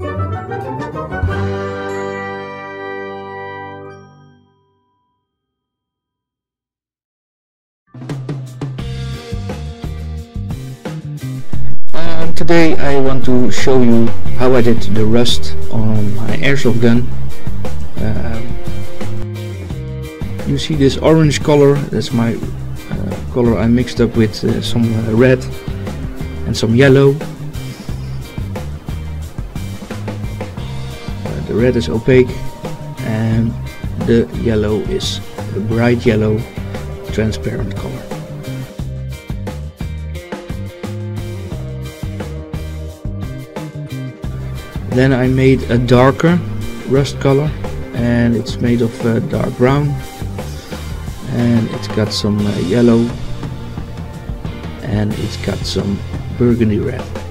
Um, today I want to show you how I did the rust on my airsoft gun. Um, you see this orange color, that's my uh, color I mixed up with uh, some uh, red and some yellow. The red is opaque and the yellow is a bright yellow transparent color. Then I made a darker rust color and it's made of uh, dark brown and it's got some uh, yellow and it's got some burgundy red.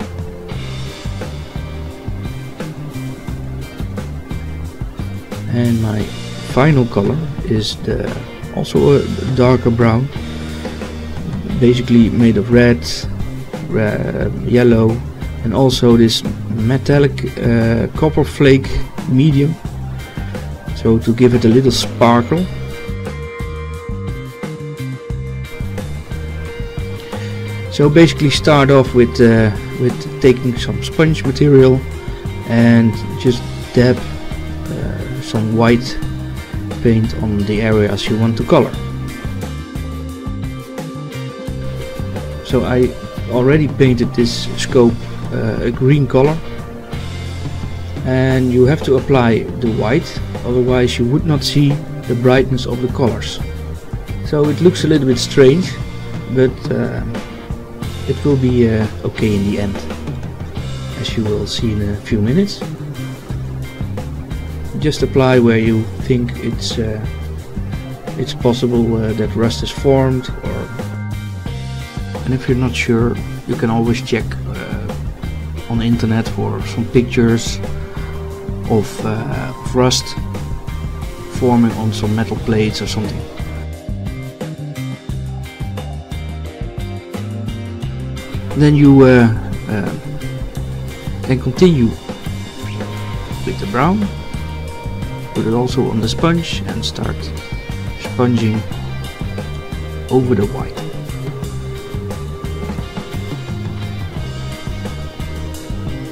And my final color is the also a darker brown. Basically made of red, red yellow and also this metallic uh, copper flake medium. So to give it a little sparkle. So basically start off with uh, with taking some sponge material and just dab some white paint on the areas you want to color. So I already painted this scope uh, a green color. And you have to apply the white otherwise you would not see the brightness of the colors. So it looks a little bit strange but uh, it will be uh, okay in the end as you will see in a few minutes just apply where you think it's uh, it's possible uh, that rust is formed or and if you're not sure you can always check uh, on the internet for some pictures of, uh, of rust forming on some metal plates or something. Then you uh, uh, can continue with the brown, put it also on the sponge and start sponging over the white.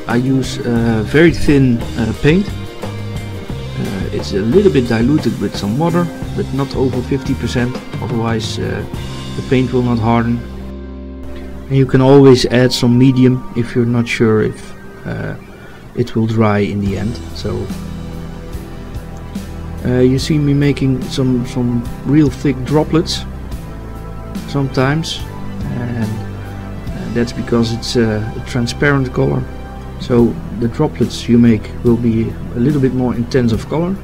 I use uh, very thin uh, paint. Uh, it's a little bit diluted with some water, but not over 50%, otherwise uh, the paint will not harden. And you can always add some medium if you're not sure if uh, it will dry in the end. So uh, you see me making some, some real thick droplets sometimes and that's because it's a transparent color so the droplets you make will be a little bit more intense of color.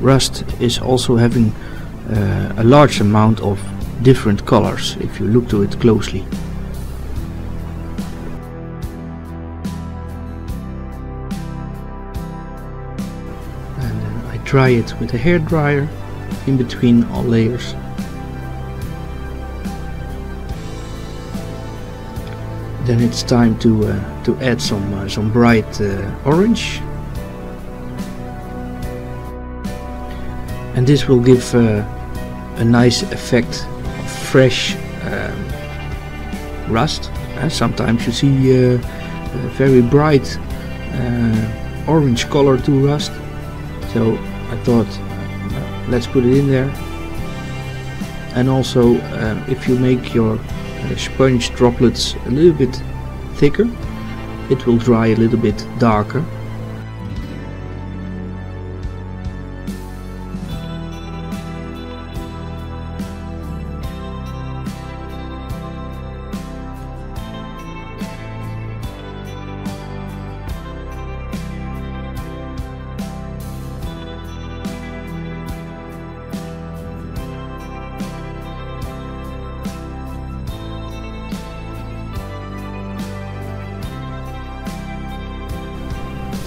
Rust is also having uh, a large amount of different colors if you look to it closely. Dry it with a hair dryer in between all layers. then it's time to uh, to add some uh, some bright uh, orange. And this will give uh, a nice effect of fresh um, rust. Uh, sometimes you see uh, very bright orange color to rust. So I thought let's put it in there. And also um, if you make your sponge droplets a little bit thicker, it will dry a little bit darker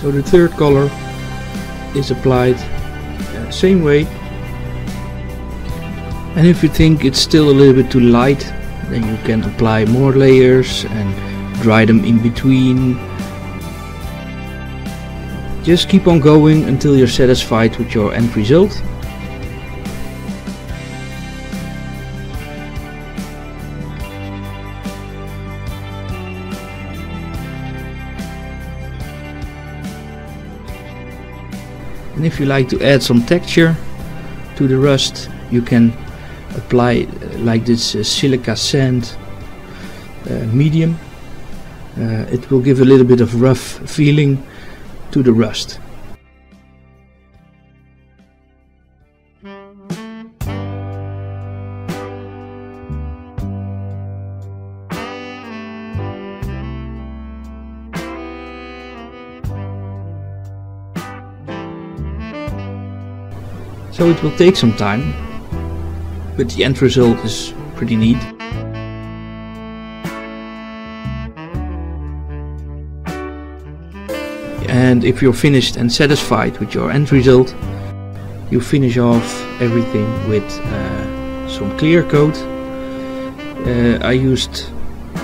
So the third color is applied uh, same way. And if you think it's still a little bit too light, then you can apply more layers and dry them in between. Just keep on going until you're satisfied with your end result. And if you like to add some texture to the rust, you can apply uh, like this uh, silica sand uh, medium. Uh, it will give a little bit of rough feeling to the rust. So it will take some time, but the end result is pretty neat. And if you're finished and satisfied with your end result, you finish off everything with uh, some clear coat. Uh, I used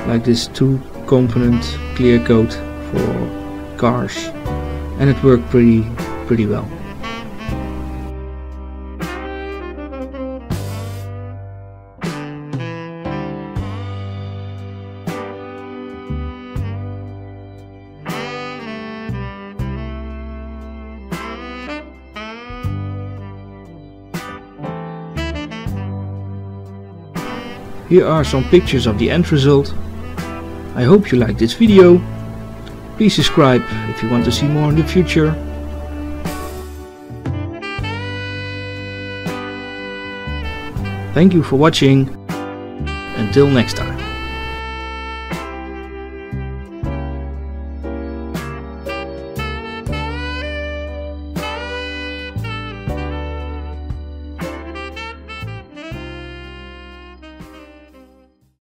like this two component clear coat for cars and it worked pretty pretty well. Here are some pictures of the end result. I hope you liked this video. Please subscribe if you want to see more in the future. Thank you for watching. Until next time.